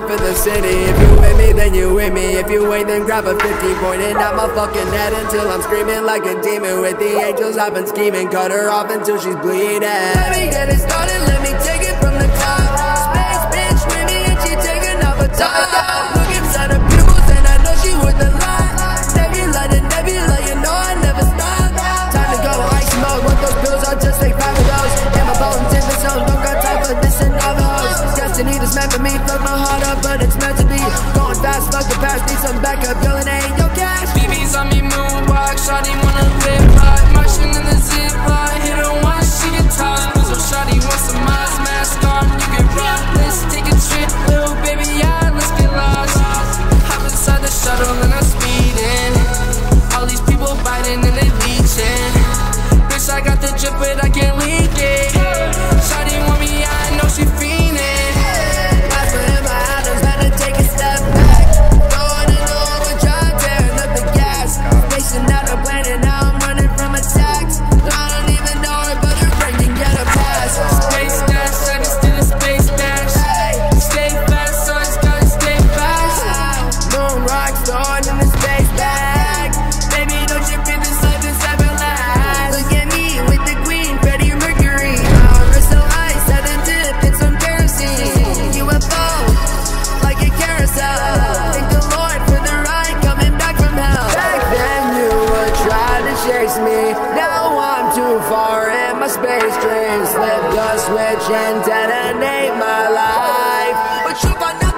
In the city. If you with me, then you with me. If you ain't, then grab a 50 point And out my fucking head until I'm screaming like a demon. With the angels I've been scheming. Cut her off until she's bleeding. Let me get it started, let me take it from the top at me Fuck my heart up, but it's meant to be. Going fast, fuck the past, need some backup yelling, ain't your cash. BB's on me, moonwalk, shawty wanna Switch and I my life. But you got